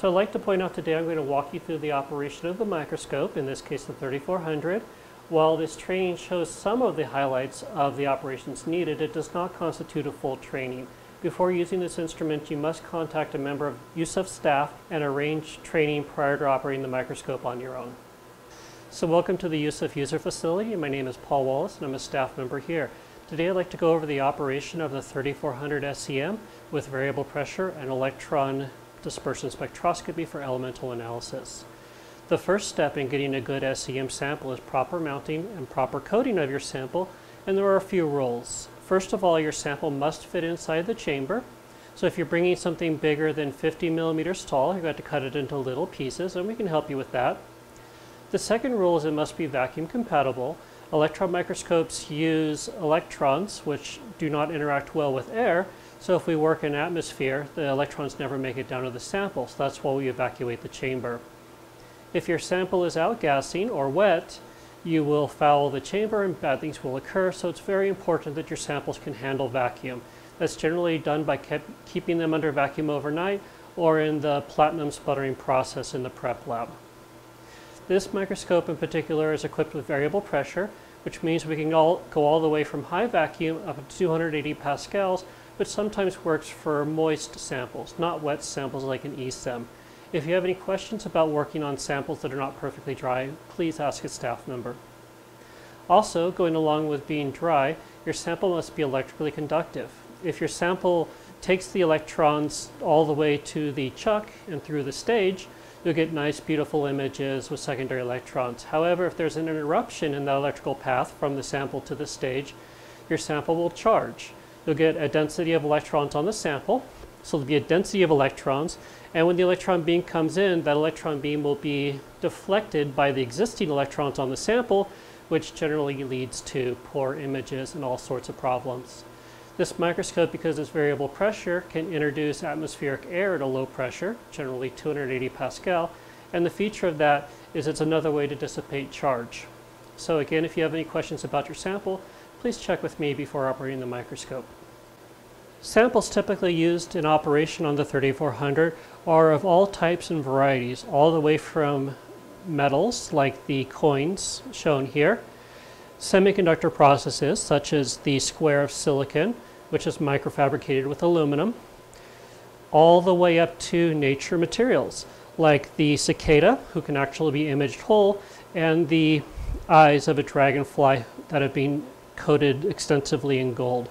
So I'd like to point out today I'm going to walk you through the operation of the microscope, in this case the 3400. While this training shows some of the highlights of the operations needed, it does not constitute a full training. Before using this instrument, you must contact a member of USIF staff and arrange training prior to operating the microscope on your own. So welcome to the USIF user facility. My name is Paul Wallace and I'm a staff member here. Today I'd like to go over the operation of the 3400 SEM with variable pressure and electron dispersion spectroscopy for elemental analysis. The first step in getting a good SEM sample is proper mounting and proper coating of your sample, and there are a few rules. First of all, your sample must fit inside the chamber. So if you're bringing something bigger than 50 millimeters tall, you've got to cut it into little pieces, and we can help you with that. The second rule is it must be vacuum compatible. Electron microscopes use electrons, which do not interact well with air, so if we work in atmosphere, the electrons never make it down to the sample, so that's why we evacuate the chamber. If your sample is outgassing or wet, you will foul the chamber and bad things will occur, so it's very important that your samples can handle vacuum. That's generally done by keeping them under vacuum overnight or in the platinum sputtering process in the prep lab. This microscope in particular is equipped with variable pressure, which means we can all, go all the way from high vacuum up to 280 pascals, which sometimes works for moist samples, not wet samples like an eSEM. If you have any questions about working on samples that are not perfectly dry, please ask a staff member. Also, going along with being dry, your sample must be electrically conductive. If your sample takes the electrons all the way to the chuck and through the stage, you'll get nice, beautiful images with secondary electrons. However, if there's an interruption in the electrical path from the sample to the stage, your sample will charge. You'll get a density of electrons on the sample, so there'll be a density of electrons, and when the electron beam comes in, that electron beam will be deflected by the existing electrons on the sample, which generally leads to poor images and all sorts of problems. This microscope, because it's variable pressure, can introduce atmospheric air at a low pressure, generally 280 Pascal, and the feature of that is it's another way to dissipate charge. So again, if you have any questions about your sample, please check with me before operating the microscope. Samples typically used in operation on the 3400 are of all types and varieties, all the way from metals like the coins shown here, semiconductor processes such as the square of silicon, which is microfabricated with aluminum, all the way up to nature materials, like the cicada, who can actually be imaged whole, and the eyes of a dragonfly that have been coated extensively in gold.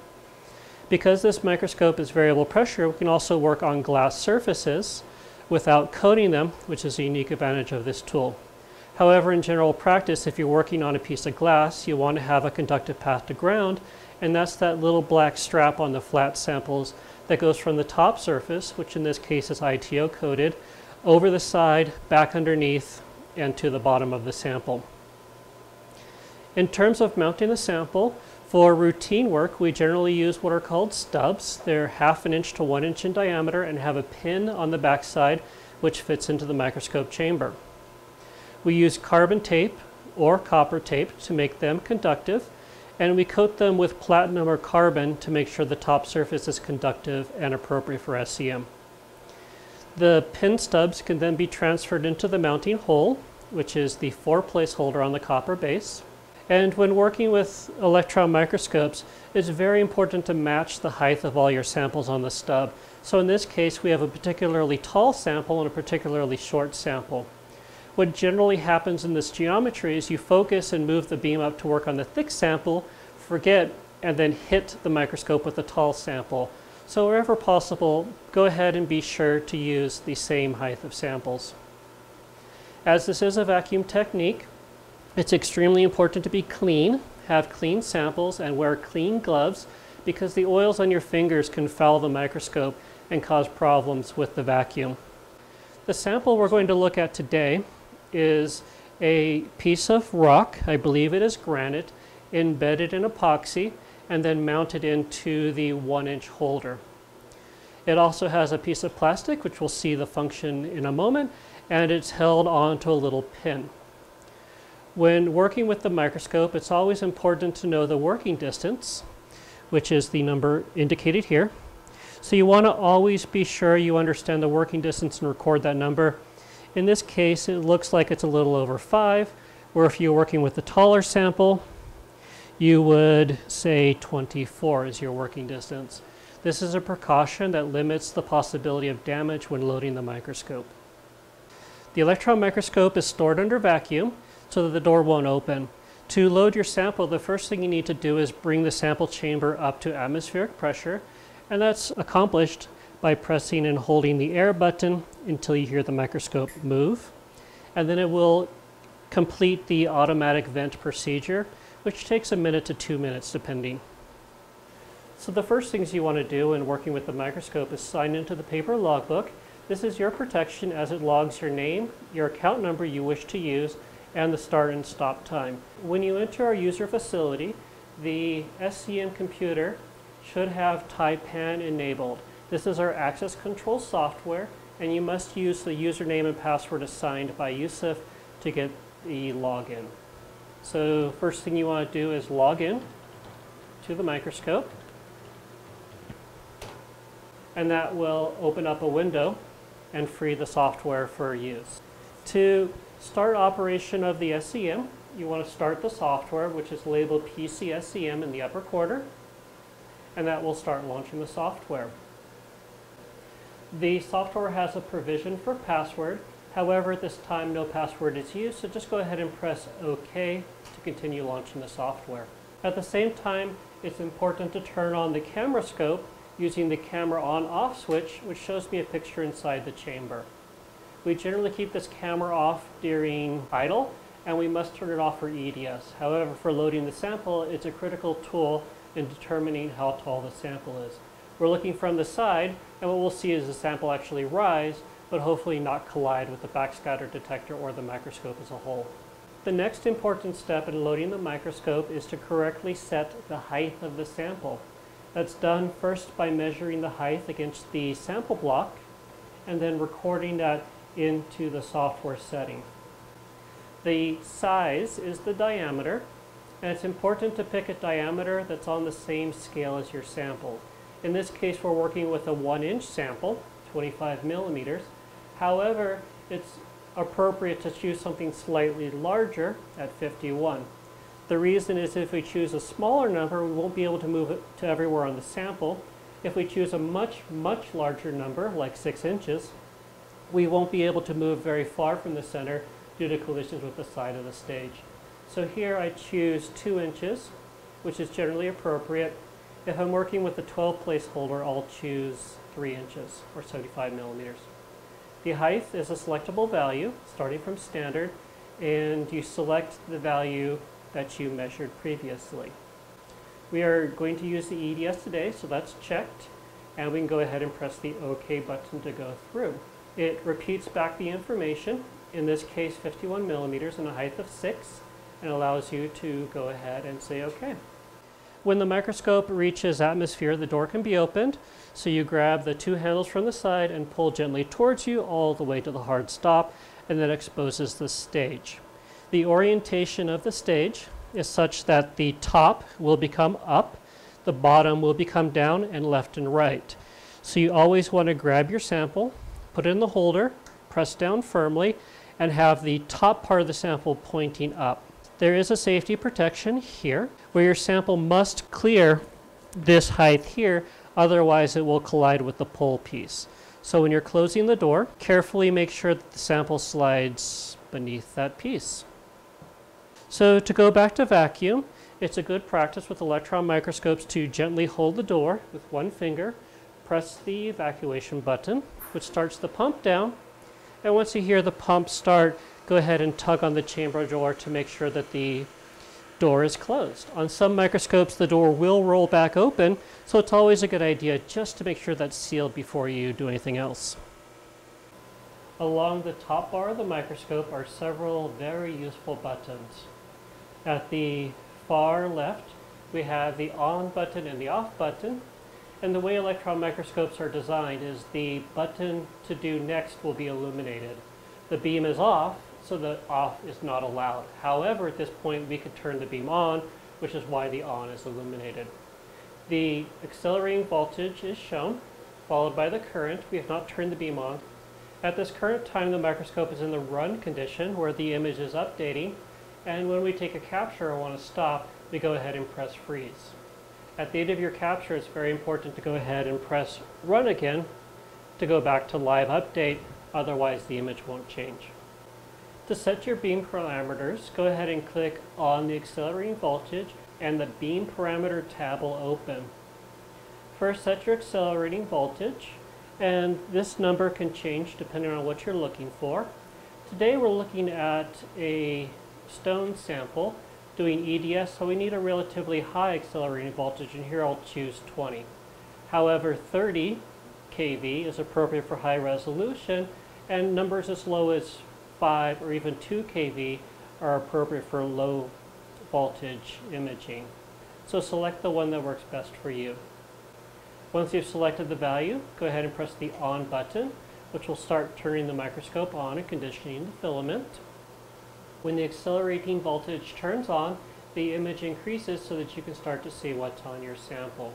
Because this microscope is variable pressure, we can also work on glass surfaces without coating them, which is a unique advantage of this tool. However, in general practice, if you're working on a piece of glass, you want to have a conductive path to ground, and that's that little black strap on the flat samples that goes from the top surface, which in this case is ITO coated, over the side, back underneath, and to the bottom of the sample. In terms of mounting the sample, for routine work, we generally use what are called stubs. They're half an inch to one inch in diameter and have a pin on the backside which fits into the microscope chamber. We use carbon tape or copper tape to make them conductive and we coat them with platinum or carbon to make sure the top surface is conductive and appropriate for SEM. The pin stubs can then be transferred into the mounting hole, which is the four place holder on the copper base. And when working with electron microscopes, it's very important to match the height of all your samples on the stub. So in this case, we have a particularly tall sample and a particularly short sample. What generally happens in this geometry is you focus and move the beam up to work on the thick sample, forget, and then hit the microscope with the tall sample. So wherever possible, go ahead and be sure to use the same height of samples. As this is a vacuum technique, it's extremely important to be clean, have clean samples, and wear clean gloves because the oils on your fingers can foul the microscope and cause problems with the vacuum. The sample we're going to look at today is a piece of rock, I believe it is granite, embedded in epoxy and then mounted into the one inch holder. It also has a piece of plastic, which we'll see the function in a moment, and it's held onto a little pin. When working with the microscope, it's always important to know the working distance, which is the number indicated here. So you want to always be sure you understand the working distance and record that number. In this case, it looks like it's a little over 5, where if you're working with a taller sample, you would say 24 is your working distance. This is a precaution that limits the possibility of damage when loading the microscope. The electron microscope is stored under vacuum so that the door won't open. To load your sample, the first thing you need to do is bring the sample chamber up to atmospheric pressure, and that's accomplished by pressing and holding the air button until you hear the microscope move. And then it will complete the automatic vent procedure, which takes a minute to two minutes depending. So the first things you want to do in working with the microscope is sign into the paper logbook. This is your protection as it logs your name, your account number you wish to use, and the start and stop time. When you enter our user facility, the SEM computer should have Taipan enabled. This is our access control software, and you must use the username and password assigned by USIF to get the login. So first thing you want to do is log in to the microscope, and that will open up a window and free the software for use. To start operation of the SEM. you want to start the software, which is labeled PCSEM in the upper corner, and that will start launching the software. The software has a provision for password. However, at this time, no password is used, so just go ahead and press OK to continue launching the software. At the same time, it's important to turn on the camera scope using the camera on-off switch, which shows me a picture inside the chamber. We generally keep this camera off during idle, and we must turn it off for EDS. However, for loading the sample, it's a critical tool in determining how tall the sample is. We're looking from the side, and what we'll see is the sample actually rise, but hopefully not collide with the backscatter detector or the microscope as a whole. The next important step in loading the microscope is to correctly set the height of the sample. That's done first by measuring the height against the sample block and then recording that into the software setting. The size is the diameter, and it's important to pick a diameter that's on the same scale as your sample. In this case, we're working with a one inch sample, 25 millimeters. However, it's appropriate to choose something slightly larger at 51. The reason is if we choose a smaller number, we won't be able to move it to everywhere on the sample. If we choose a much, much larger number, like six inches, we won't be able to move very far from the center due to collisions with the side of the stage. So here I choose two inches, which is generally appropriate. If I'm working with a 12 placeholder, I'll choose three inches or 75 millimeters. The height is a selectable value starting from standard and you select the value that you measured previously. We are going to use the EDS today, so that's checked and we can go ahead and press the OK button to go through. It repeats back the information, in this case 51 millimeters and a height of 6, and allows you to go ahead and say OK. When the microscope reaches atmosphere, the door can be opened, so you grab the two handles from the side and pull gently towards you all the way to the hard stop, and that exposes the stage. The orientation of the stage is such that the top will become up, the bottom will become down, and left and right. So you always want to grab your sample, put it in the holder, press down firmly, and have the top part of the sample pointing up. There is a safety protection here where your sample must clear this height here, otherwise it will collide with the pole piece. So when you're closing the door, carefully make sure that the sample slides beneath that piece. So to go back to vacuum, it's a good practice with electron microscopes to gently hold the door with one finger, press the evacuation button, which starts the pump down, and once you hear the pump start, go ahead and tug on the chamber door to make sure that the door is closed. On some microscopes, the door will roll back open, so it's always a good idea just to make sure that's sealed before you do anything else. Along the top bar of the microscope are several very useful buttons. At the far left, we have the on button and the off button. And the way electron microscopes are designed is the button to do next will be illuminated. The beam is off, so the off is not allowed. However, at this point, we could turn the beam on, which is why the on is illuminated. The accelerating voltage is shown, followed by the current. We have not turned the beam on. At this current time, the microscope is in the run condition where the image is updating. And when we take a capture or want to stop, we go ahead and press freeze. At the end of your capture, it's very important to go ahead and press run again to go back to live update, otherwise the image won't change. To set your beam parameters, go ahead and click on the accelerating voltage and the beam parameter tab will open. First set your accelerating voltage and this number can change depending on what you're looking for. Today we're looking at a stone sample doing EDS so we need a relatively high accelerating voltage and here I'll choose 20. However 30 kV is appropriate for high resolution and numbers as low as 5 or even 2 kV are appropriate for low voltage imaging. So select the one that works best for you. Once you've selected the value, go ahead and press the on button, which will start turning the microscope on and conditioning the filament. When the accelerating voltage turns on, the image increases so that you can start to see what's on your sample.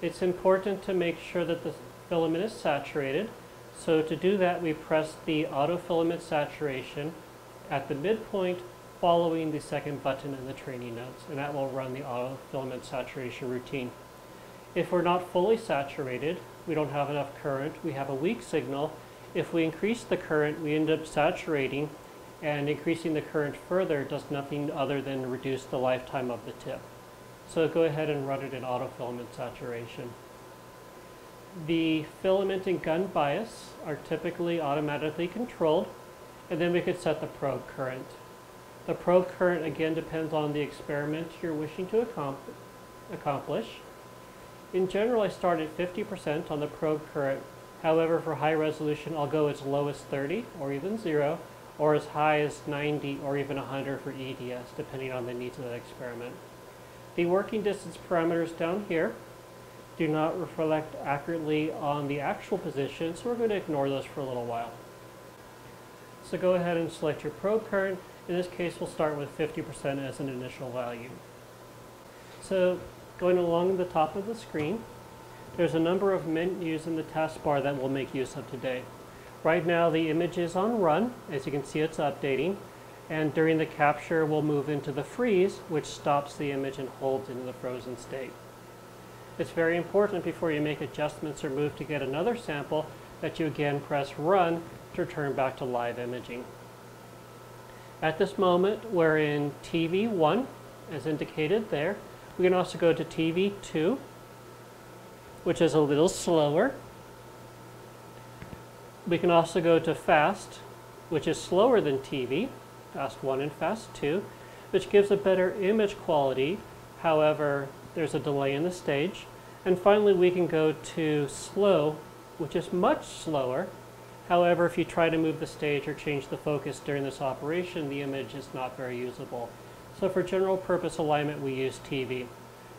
It's important to make sure that the filament is saturated. So to do that, we press the auto filament saturation at the midpoint following the second button in the training notes, and that will run the auto filament saturation routine. If we're not fully saturated, we don't have enough current, we have a weak signal. If we increase the current, we end up saturating, and increasing the current further does nothing other than reduce the lifetime of the tip. So go ahead and run it in auto filament saturation. The filament and gun bias are typically automatically controlled, and then we could set the probe current. The probe current again depends on the experiment you're wishing to accomplish. In general, I start at 50% on the probe current. However, for high resolution, I'll go as low as 30 or even zero, or as high as 90 or even 100 for EDS, depending on the needs of that experiment. The working distance parameters down here do not reflect accurately on the actual position, so we're going to ignore those for a little while. So go ahead and select your probe current in this case, we'll start with 50% as an initial value. So going along the top of the screen, there's a number of menus in the taskbar that we'll make use of today. Right now the image is on run. As you can see, it's updating. And during the capture, we'll move into the freeze, which stops the image and holds into the frozen state. It's very important before you make adjustments or move to get another sample that you again press run to return back to live imaging. At this moment, we're in TV1, as indicated there. We can also go to TV2, which is a little slower. We can also go to fast, which is slower than TV, fast 1 and fast 2, which gives a better image quality. However, there's a delay in the stage. And finally, we can go to slow, which is much slower, However, if you try to move the stage or change the focus during this operation, the image is not very usable. So for general purpose alignment, we use TV.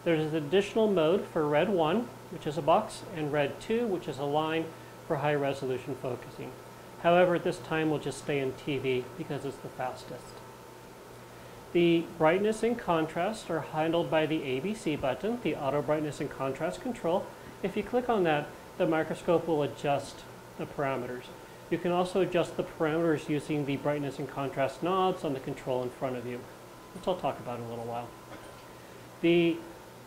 There's an additional mode for Red 1, which is a box, and Red 2, which is a line for high resolution focusing. However, at this time, we'll just stay in TV because it's the fastest. The brightness and contrast are handled by the ABC button, the auto brightness and contrast control. If you click on that, the microscope will adjust the parameters. You can also adjust the parameters using the brightness and contrast knobs on the control in front of you, which I'll talk about in a little while. The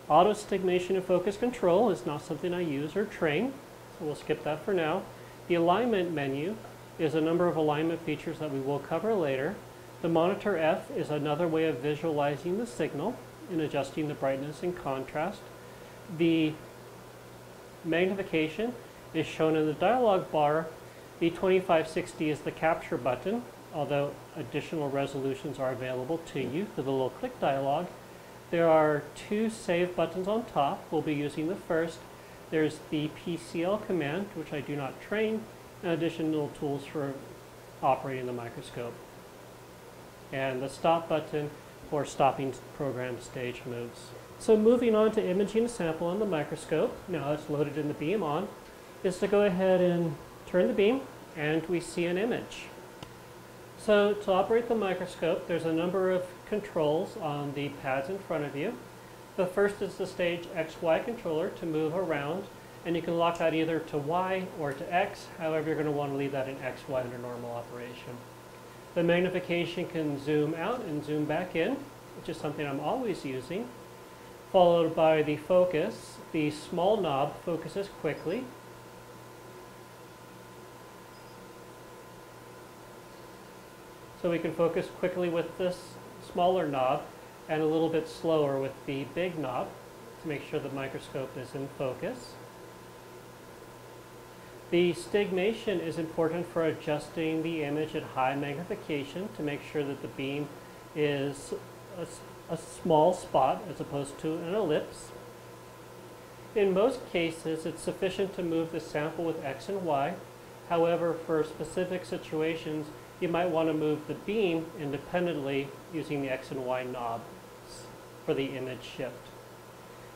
auto stigmation and focus control is not something I use or train, we'll skip that for now. The alignment menu is a number of alignment features that we will cover later. The monitor F is another way of visualizing the signal and adjusting the brightness and contrast. The magnification is shown in the dialog bar the 2560 is the capture button, although additional resolutions are available to you through the little click dialog. There are two save buttons on top. We'll be using the first. There's the PCL command, which I do not train, and additional tools for operating the microscope. And the stop button for stopping program stage moves. So moving on to imaging a sample on the microscope, now it's loaded in the beam on, is to go ahead and turn the beam and we see an image. So to operate the microscope, there's a number of controls on the pads in front of you. The first is the stage XY controller to move around and you can lock that either to Y or to X. However, you're going to want to leave that in X, Y under normal operation. The magnification can zoom out and zoom back in, which is something I'm always using, followed by the focus. The small knob focuses quickly. So we can focus quickly with this smaller knob and a little bit slower with the big knob to make sure the microscope is in focus. The stigmation is important for adjusting the image at high magnification to make sure that the beam is a, a small spot as opposed to an ellipse. In most cases, it's sufficient to move the sample with X and Y. However, for specific situations, you might want to move the beam independently using the X and Y knobs for the image shift.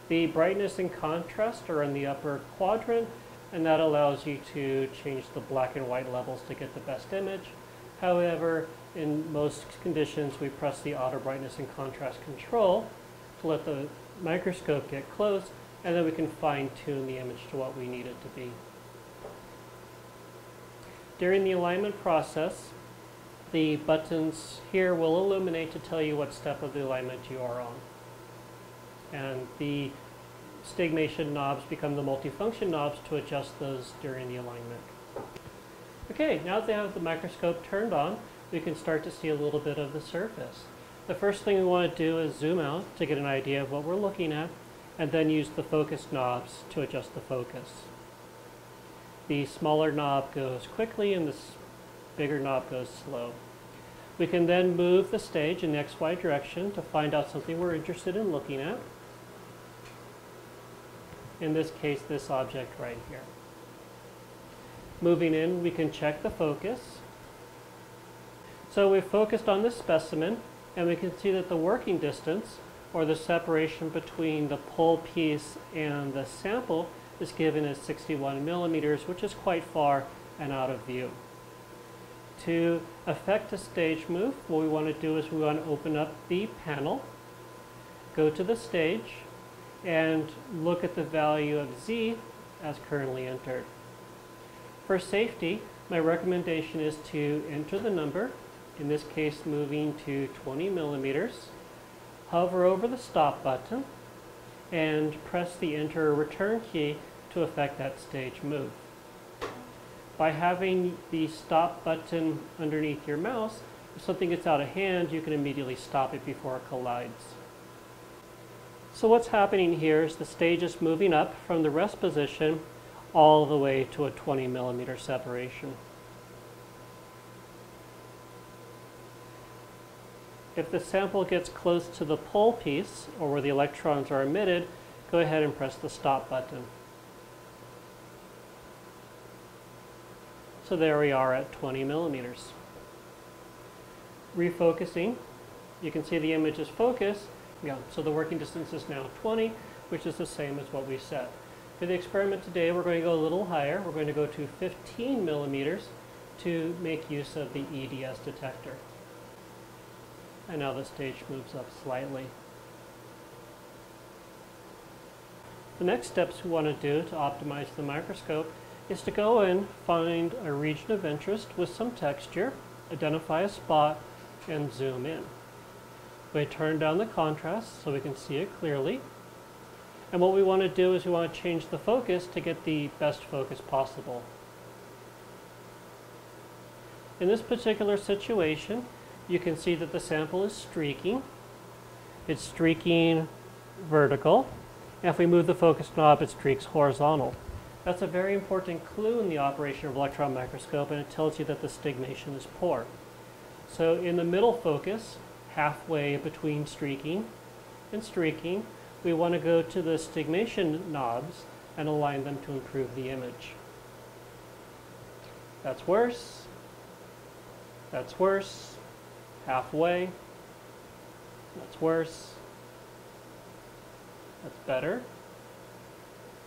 The brightness and contrast are in the upper quadrant, and that allows you to change the black and white levels to get the best image. However, in most conditions, we press the auto brightness and contrast control to let the microscope get close, and then we can fine tune the image to what we need it to be. During the alignment process, the buttons here will illuminate to tell you what step of the alignment you are on. And the stigmation knobs become the multifunction knobs to adjust those during the alignment. Okay, now that they have the microscope turned on, we can start to see a little bit of the surface. The first thing we want to do is zoom out to get an idea of what we're looking at, and then use the focus knobs to adjust the focus. The smaller knob goes quickly and the bigger knob goes slow. We can then move the stage in the XY direction to find out something we're interested in looking at. In this case, this object right here. Moving in, we can check the focus. So we've focused on this specimen, and we can see that the working distance, or the separation between the pole piece and the sample, is given as 61 millimeters, which is quite far and out of view. To affect a stage move, what we want to do is we want to open up the panel, go to the stage, and look at the value of z as currently entered. For safety, my recommendation is to enter the number, in this case moving to 20 millimeters, hover over the stop button, and press the enter or return key to affect that stage move. By having the stop button underneath your mouse, if something gets out of hand, you can immediately stop it before it collides. So what's happening here is the stage is moving up from the rest position all the way to a 20 millimeter separation. If the sample gets close to the pole piece, or where the electrons are emitted, go ahead and press the stop button. So there we are at 20 millimeters. Refocusing, you can see the image is focused. Yeah, so the working distance is now 20, which is the same as what we set. For the experiment today, we're going to go a little higher. We're going to go to 15 millimeters to make use of the EDS detector. And now the stage moves up slightly. The next steps we want to do to optimize the microscope is to go in, find a region of interest with some texture, identify a spot, and zoom in. We turn down the contrast so we can see it clearly. And what we want to do is we want to change the focus to get the best focus possible. In this particular situation, you can see that the sample is streaking. It's streaking vertical. And if we move the focus knob, it streaks horizontal. That's a very important clue in the operation of electron microscope, and it tells you that the stigmation is poor. So in the middle focus, halfway between streaking and streaking, we want to go to the stigmation knobs and align them to improve the image. That's worse. That's worse. Halfway. That's worse. That's better.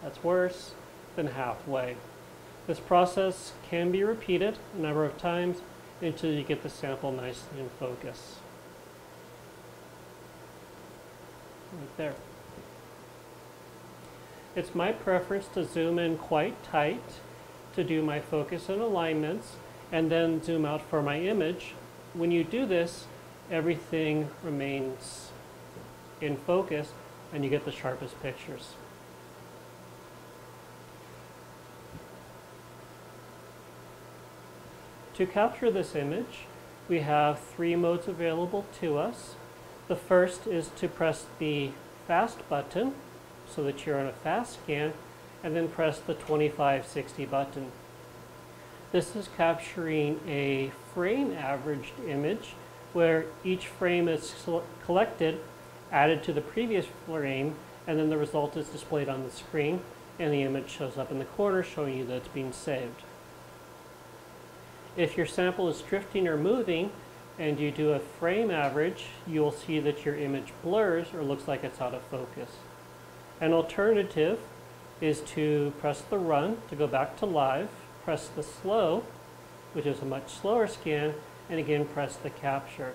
That's worse than halfway. This process can be repeated a number of times until you get the sample nicely in focus. Right there. It's my preference to zoom in quite tight to do my focus and alignments and then zoom out for my image. When you do this, everything remains in focus and you get the sharpest pictures. To capture this image, we have three modes available to us. The first is to press the fast button so that you're on a fast scan and then press the 2560 button. This is capturing a frame averaged image where each frame is collected, added to the previous frame, and then the result is displayed on the screen and the image shows up in the corner showing you that it's being saved. If your sample is drifting or moving and you do a frame average, you'll see that your image blurs or looks like it's out of focus. An alternative is to press the run to go back to live, press the slow, which is a much slower scan, and again press the capture.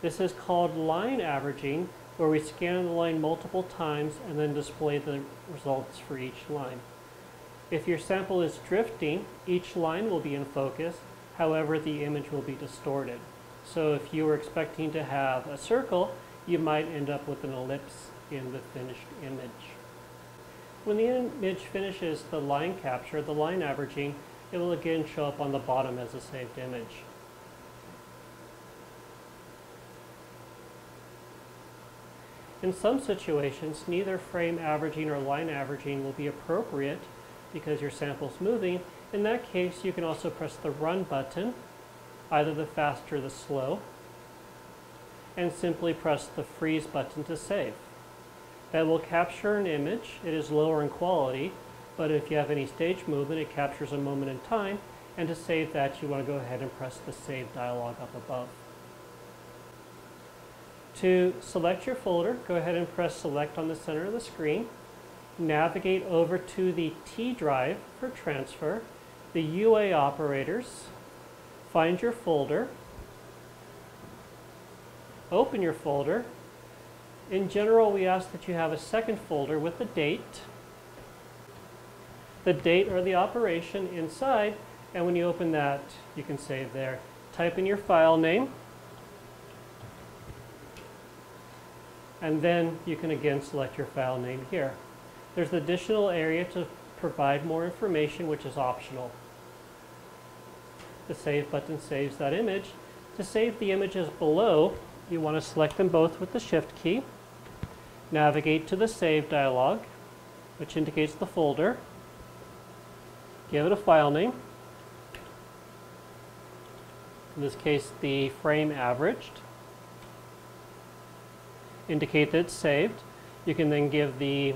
This is called line averaging, where we scan the line multiple times and then display the results for each line. If your sample is drifting, each line will be in focus, however the image will be distorted. So if you were expecting to have a circle, you might end up with an ellipse in the finished image. When the image finishes the line capture, the line averaging, it will again show up on the bottom as a saved image. In some situations, neither frame averaging or line averaging will be appropriate because your sample is moving. In that case, you can also press the run button, either the fast or the slow, and simply press the freeze button to save. That will capture an image. It is lower in quality, but if you have any stage movement, it captures a moment in time. And to save that, you want to go ahead and press the Save dialog up above. To select your folder, go ahead and press Select on the center of the screen navigate over to the T drive for transfer, the UA operators, find your folder, open your folder. In general, we ask that you have a second folder with the date, the date or the operation inside, and when you open that, you can save there. Type in your file name, and then you can again select your file name here. There's an additional area to provide more information, which is optional. The Save button saves that image. To save the images below, you want to select them both with the Shift key. Navigate to the Save dialog, which indicates the folder. Give it a file name. In this case, the frame averaged. Indicate that it's saved. You can then give the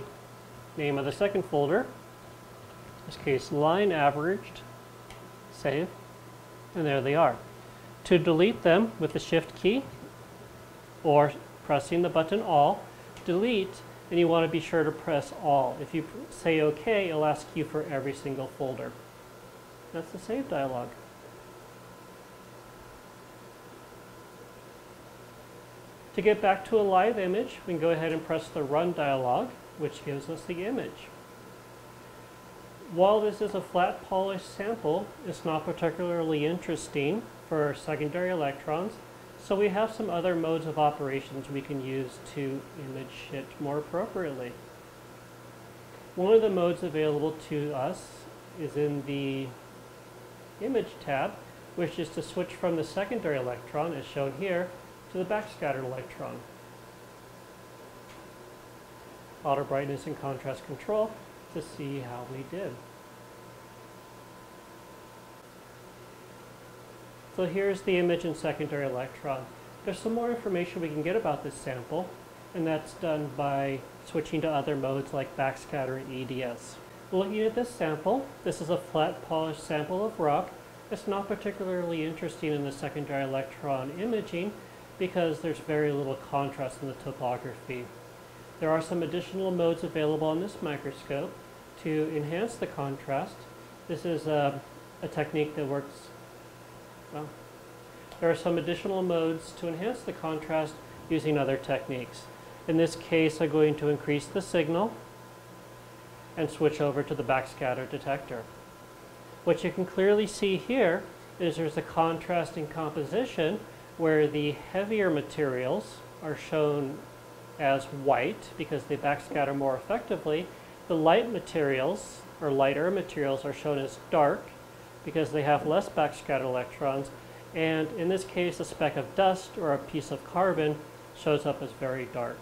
name of the second folder, in this case line averaged, save, and there they are. To delete them with the shift key or pressing the button all, delete, and you want to be sure to press all. If you say OK, it'll ask you for every single folder. That's the save dialog. To get back to a live image, we can go ahead and press the run dialog which gives us the image. While this is a flat polished sample, it's not particularly interesting for secondary electrons, so we have some other modes of operations we can use to image it more appropriately. One of the modes available to us is in the Image tab, which is to switch from the secondary electron, as shown here, to the backscattered electron auto brightness and contrast control to see how we did. So here's the image in secondary electron. There's some more information we can get about this sample, and that's done by switching to other modes like backscatter and EDS. Looking at this sample, this is a flat polished sample of rock. It's not particularly interesting in the secondary electron imaging because there's very little contrast in the topography. There are some additional modes available on this microscope to enhance the contrast. This is a, a technique that works well. There are some additional modes to enhance the contrast using other techniques. In this case, I'm going to increase the signal and switch over to the backscatter detector. What you can clearly see here is there's a contrasting composition where the heavier materials are shown as white because they backscatter more effectively. The light materials, or lighter materials, are shown as dark because they have less backscattered electrons. And in this case, a speck of dust or a piece of carbon shows up as very dark.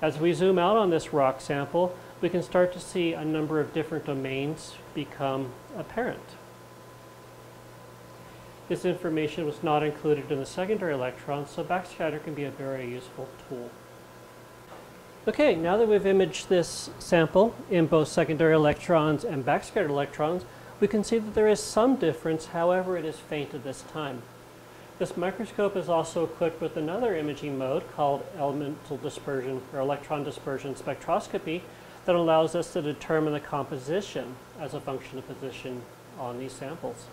As we zoom out on this rock sample, we can start to see a number of different domains become apparent. This information was not included in the secondary electrons, so backscatter can be a very useful tool. Okay, now that we've imaged this sample in both secondary electrons and backscattered electrons, we can see that there is some difference, however it is faint at this time. This microscope is also equipped with another imaging mode called elemental dispersion or electron dispersion spectroscopy that allows us to determine the composition as a function of position on these samples.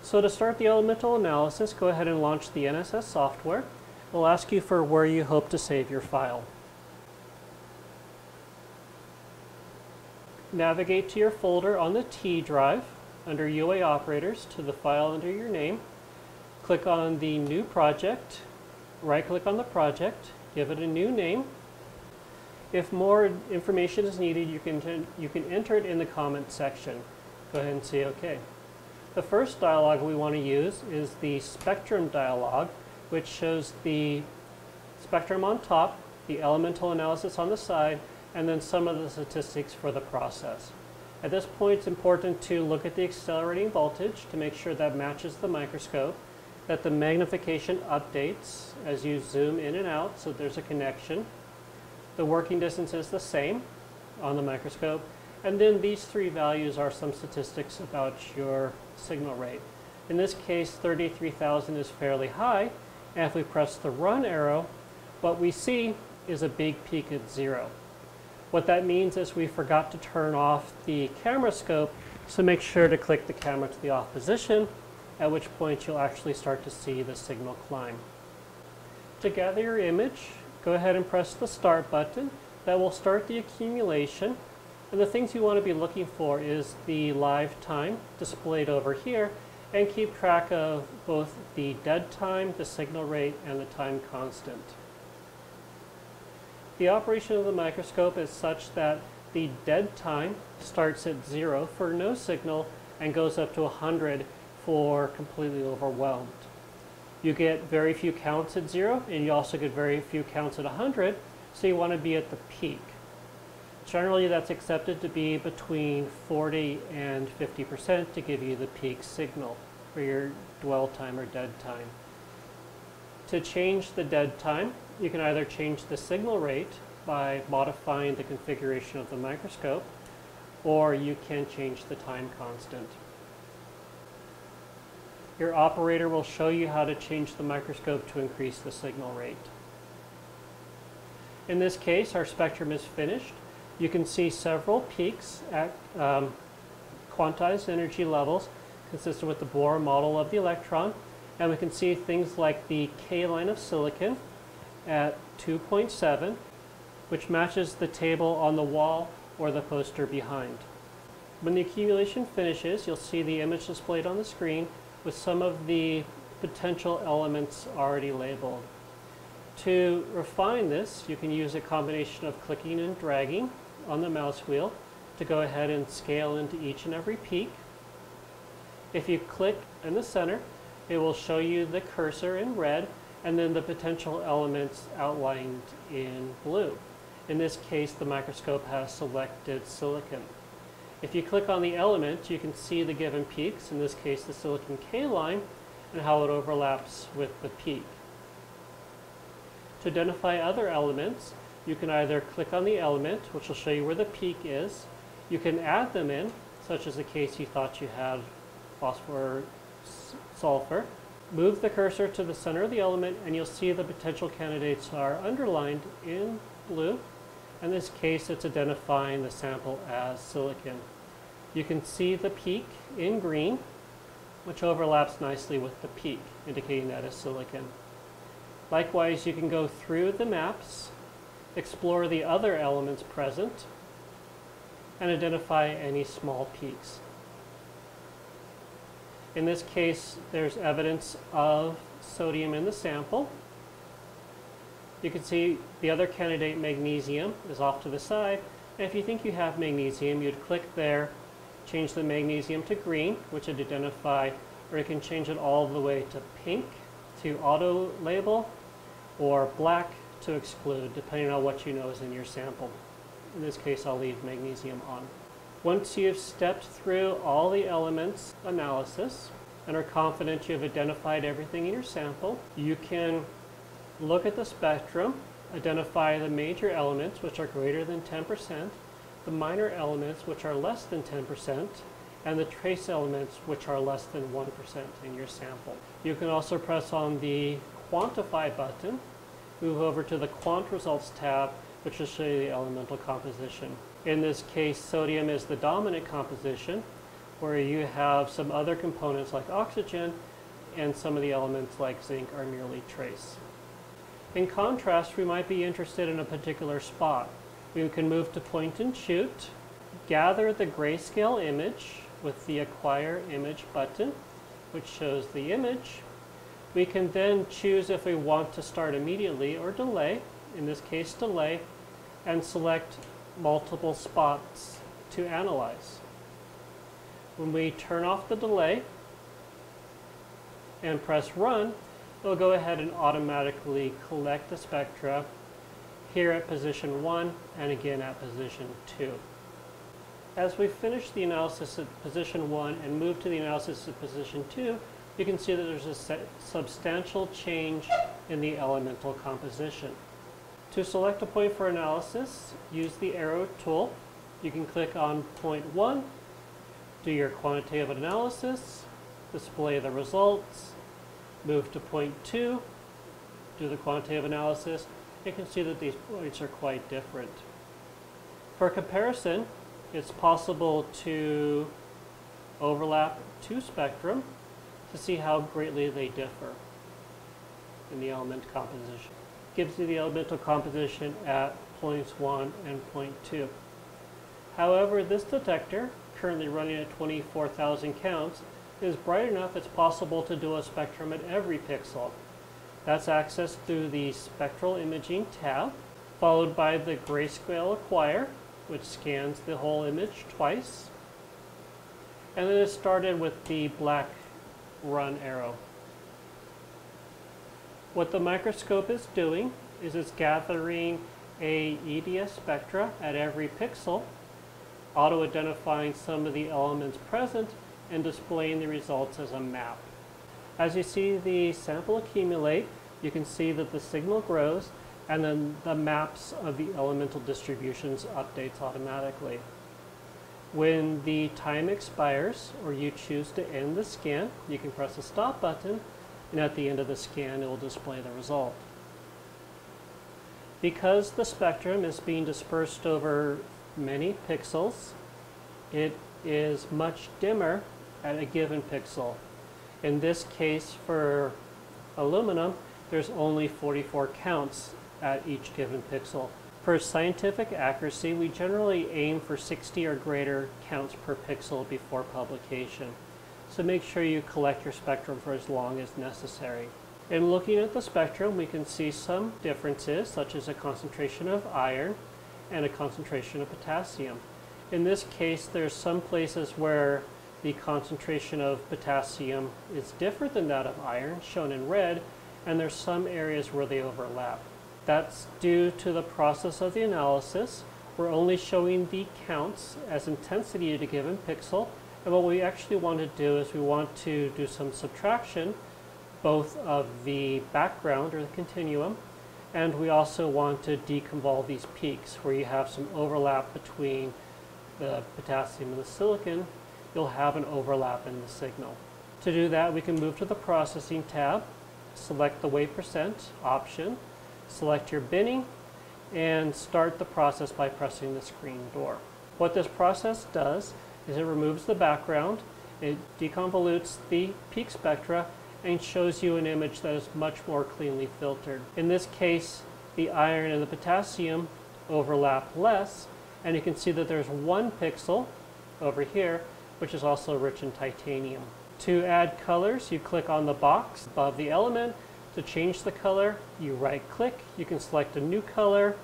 So to start the elemental analysis, go ahead and launch the NSS software. We'll ask you for where you hope to save your file. Navigate to your folder on the T drive under UA operators to the file under your name. Click on the new project, right click on the project, give it a new name. If more information is needed, you can, you can enter it in the comment section. Go ahead and say OK. The first dialog we want to use is the spectrum dialog, which shows the spectrum on top, the elemental analysis on the side, and then some of the statistics for the process. At this point, it's important to look at the accelerating voltage to make sure that matches the microscope, that the magnification updates as you zoom in and out, so there's a connection. The working distance is the same on the microscope, and then these three values are some statistics about your signal rate. In this case, 33,000 is fairly high, and if we press the run arrow, what we see is a big peak at zero. What that means is we forgot to turn off the camera scope, so make sure to click the camera to the off position, at which point you'll actually start to see the signal climb. To gather your image, go ahead and press the start button. That will start the accumulation and the things you want to be looking for is the live time displayed over here and keep track of both the dead time, the signal rate, and the time constant. The operation of the microscope is such that the dead time starts at zero for no signal and goes up to 100 for completely overwhelmed. You get very few counts at zero, and you also get very few counts at 100, so you want to be at the peak. Generally, that's accepted to be between 40 and 50% to give you the peak signal for your dwell time or dead time. To change the dead time, you can either change the signal rate by modifying the configuration of the microscope, or you can change the time constant. Your operator will show you how to change the microscope to increase the signal rate. In this case, our spectrum is finished. You can see several peaks at um, quantized energy levels consistent with the Bohr model of the electron. And we can see things like the K line of silicon at 2.7, which matches the table on the wall or the poster behind. When the accumulation finishes, you'll see the image displayed on the screen with some of the potential elements already labeled. To refine this, you can use a combination of clicking and dragging on the mouse wheel to go ahead and scale into each and every peak. If you click in the center, it will show you the cursor in red and then the potential elements outlined in blue. In this case, the microscope has selected silicon. If you click on the element, you can see the given peaks, in this case the silicon K line, and how it overlaps with the peak. To identify other elements, you can either click on the element, which will show you where the peak is. You can add them in, such as the case you thought you had phosphor sulfur. Move the cursor to the center of the element and you'll see the potential candidates are underlined in blue. In this case, it's identifying the sample as silicon. You can see the peak in green, which overlaps nicely with the peak, indicating that is silicon. Likewise, you can go through the maps explore the other elements present. and identify any small peaks. In this case, there's evidence of sodium in the sample. You can see the other candidate, magnesium, is off to the side. And if you think you have magnesium, you'd click there, change the magnesium to green, which would identify, or you can change it all the way to pink to auto label, or black to exclude, depending on what you know is in your sample. In this case, I'll leave magnesium on. Once you've stepped through all the elements analysis and are confident you've identified everything in your sample, you can look at the spectrum, identify the major elements, which are greater than 10%, the minor elements, which are less than 10%, and the trace elements, which are less than 1% in your sample. You can also press on the Quantify button, move over to the Quant Results tab, which will show you the elemental composition. In this case, sodium is the dominant composition, where you have some other components like oxygen, and some of the elements like zinc are merely trace. In contrast, we might be interested in a particular spot. We can move to point and shoot, gather the grayscale image with the Acquire Image button, which shows the image. We can then choose if we want to start immediately or delay, in this case delay, and select multiple spots to analyze. When we turn off the delay and press run, it'll go ahead and automatically collect the spectra here at position 1 and again at position 2. As we finish the analysis at position 1 and move to the analysis at position 2, you can see that there's a substantial change in the elemental composition. To select a point for analysis, use the arrow tool. You can click on point 1, do your quantitative analysis, display the results, move to point 2, do the quantitative analysis. You can see that these points are quite different. For comparison, it's possible to overlap two spectrum to see how greatly they differ in the element composition. Gives you the elemental composition at points 1 and point 2. However, this detector, currently running at 24,000 counts, is bright enough it's possible to do a spectrum at every pixel. That's accessed through the Spectral Imaging tab, followed by the Grayscale Acquire, which scans the whole image twice. And then it started with the black run arrow. What the microscope is doing is it's gathering a EDS spectra at every pixel, auto-identifying some of the elements present, and displaying the results as a map. As you see the sample accumulate, you can see that the signal grows and then the maps of the elemental distributions updates automatically. When the time expires or you choose to end the scan, you can press the stop button and at the end of the scan it will display the result. Because the spectrum is being dispersed over many pixels, it is much dimmer at a given pixel. In this case for aluminum, there's only 44 counts at each given pixel. For scientific accuracy, we generally aim for 60 or greater counts per pixel before publication. So make sure you collect your spectrum for as long as necessary. In looking at the spectrum, we can see some differences, such as a concentration of iron and a concentration of potassium. In this case, there's some places where the concentration of potassium is different than that of iron, shown in red, and there's some areas where they overlap. That's due to the process of the analysis. We're only showing the counts as intensity at a given pixel. And what we actually want to do is we want to do some subtraction, both of the background or the continuum, and we also want to deconvolve these peaks where you have some overlap between the potassium and the silicon. You'll have an overlap in the signal. To do that, we can move to the Processing tab, select the weight percent option, select your binning, and start the process by pressing the screen door. What this process does is it removes the background, it deconvolutes the peak spectra, and shows you an image that is much more cleanly filtered. In this case, the iron and the potassium overlap less, And you can see that there's one pixel over here, which is also rich in titanium. To add colors, you click on the box above the element. To change the color, you right click. You can select a new color,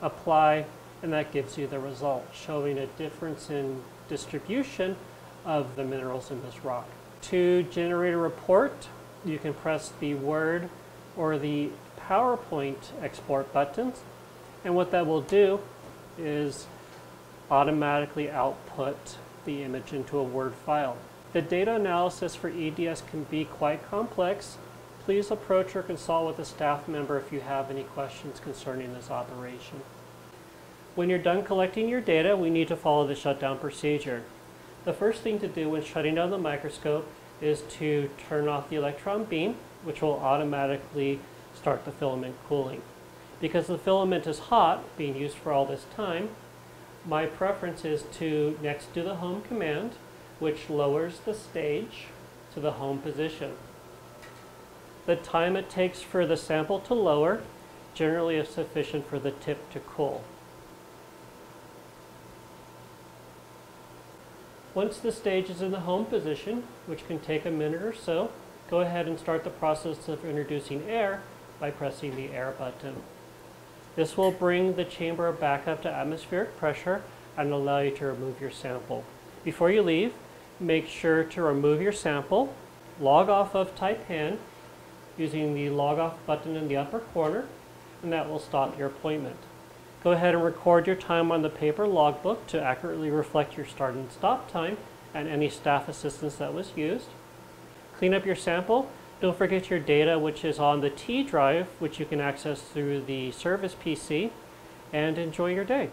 apply, and that gives you the result, showing a difference in distribution of the minerals in this rock. To generate a report, you can press the Word or the PowerPoint export buttons. And what that will do is automatically output the image into a Word file. The data analysis for EDS can be quite complex. Please approach or consult with a staff member if you have any questions concerning this operation. When you're done collecting your data, we need to follow the shutdown procedure. The first thing to do when shutting down the microscope is to turn off the electron beam, which will automatically start the filament cooling. Because the filament is hot, being used for all this time, my preference is to next do the home command, which lowers the stage to the home position. The time it takes for the sample to lower generally is sufficient for the tip to cool. Once the stage is in the home position, which can take a minute or so, go ahead and start the process of introducing air by pressing the air button. This will bring the chamber back up to atmospheric pressure and allow you to remove your sample. Before you leave, make sure to remove your sample, log off of Taipan using the log off button in the upper corner, and that will stop your appointment. Go ahead and record your time on the paper logbook to accurately reflect your start and stop time and any staff assistance that was used. Clean up your sample. Don't forget your data, which is on the T drive, which you can access through the service PC, and enjoy your day.